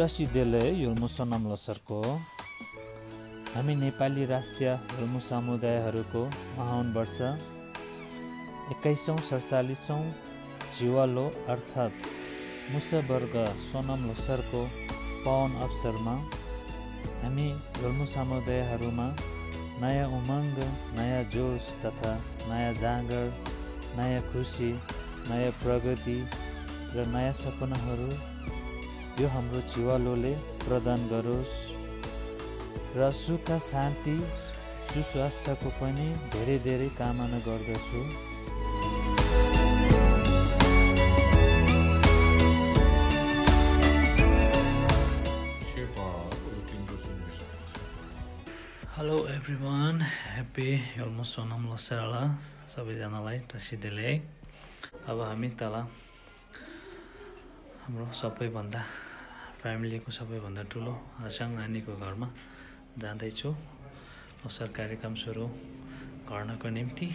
टसिदेले युल्मु सोनाम लसरको हामी नेपाली राष्ट्रिय हुल्मु समुदायहरूको महान वर्ष एक्काइसौँ सडचालिसौँ जिवालो अर्थात् मुसवर्ग सोनम लोसरको पावन अवसरमा हामी हुल्मु समुदायहरूमा नयाँ उमङ्ग नयाँ जोस तथा नयाँ जाँगर नयाँ खुसी नयाँ प्रगति र नयाँ सपनाहरू यो हाम्रो चिवालोले प्रदान गरोस् र सुख शान्ति सुस्वास्थ्यको पनि धेरै धेरै कामना गर्दछु। Hello everyone happy almost Sonam लसेला सबैजनालाई टसिदेले। अब हामी तल हाम्रो सबैभन्दा फ्यामिलीको सबैभन्दा ठुलो आसाङ नानीको घरमा जाँदैछु। अवसर कार्यक्रम सुरु गर्नको निम्ति।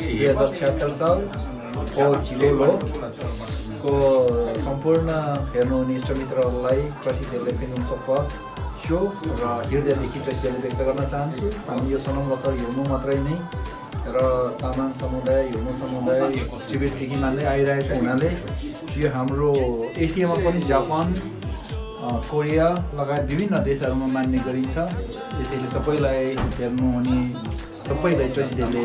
दुई हजार छ्यात्तर झिलोलोको सम्पूर्ण हेर्नुहुने इष्टमित्रहरूलाई ट्रसीदेवले पेनुङ सोप्पा सो र हृदयदेखि ट्रसीदेवले व्यक्त गर्न चाहन्छु हामी यो सोनम लसर हिउँनु मात्रै नै र तामाङ समुदाय हिउँनु समुदाय टिबेटदेखि मान्दै आइरहेको हुनाले यो हाम्रो एसियामा पनि जापान कोरिया लगायत विभिन्न देशहरूमा मान्ने गरिन्छ। त्यसैले सबैलाई हेर्नुहुने सबैलाई ट्रस्टीले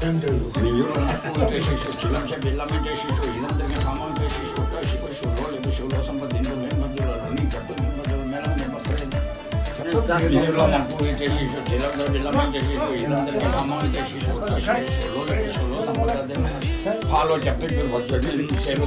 그 테스 지lam제 빌라면 것이고 이남들게 방망이 것이고 것이고 쇼로레고 쇼로 상바 딘들레 먼저레로는 캡티크 먼저 메남님 민주로만 보일 것이고 지lam제 빌라면 것이고 이남들게 방망이 것이고 것이고 쇼로레고 쇼로 상바 딘들레 팔로 잡힐 그 버튼 제로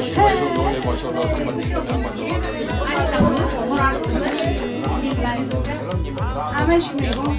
emocionou, emocionou, tá batendo Ama şimdi bu.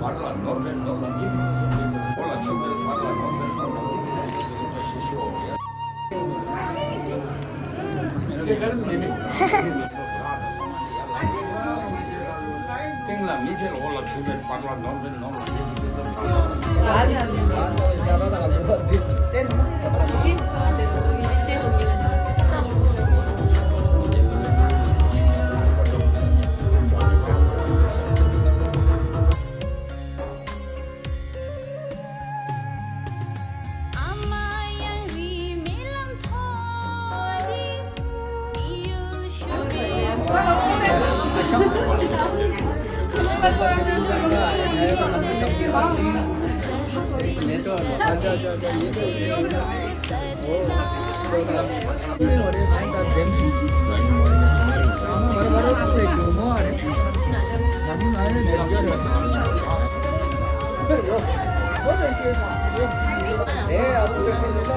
parla norme norme di parla chume parla norme norme di tutto ci si ovvia che gar ne ne tengla mi je ola chume parla norme norme di tutto ci si ovvia 没错，他这这这一次没有来，哦，对了，对了，我这，我这个是九毛的，他们那是两个人，哎呦，我这个嘛，哎，我这个嘛，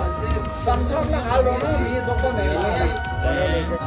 商场那哈罗呢，你做不没？哎。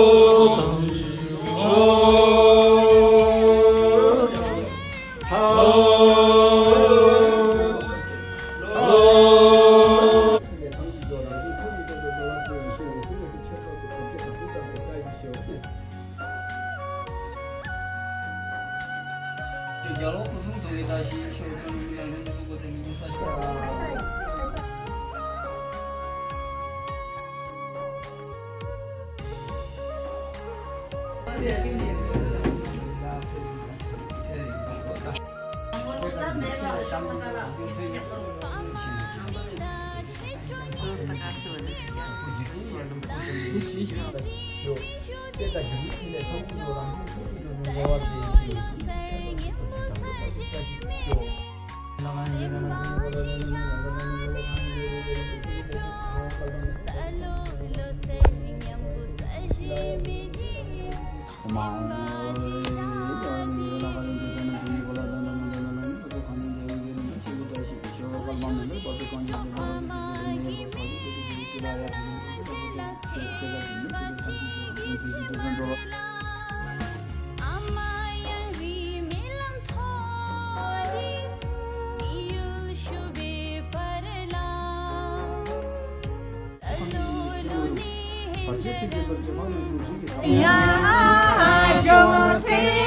여러구성동의다시쇼를누르고댕기기사시라고한번싸매봐한번따라이렇게한번 고마워 participé de ce.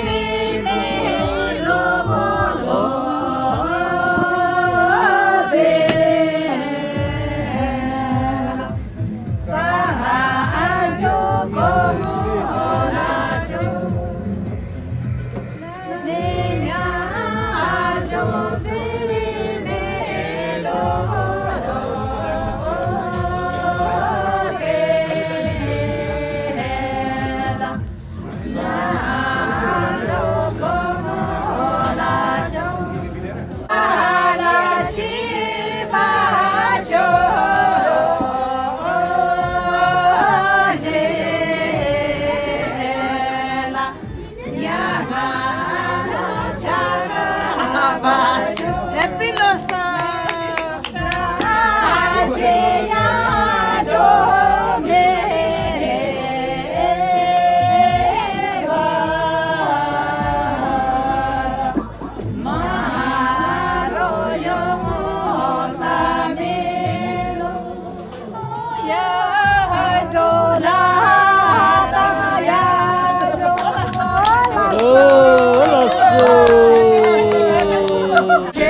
Oh.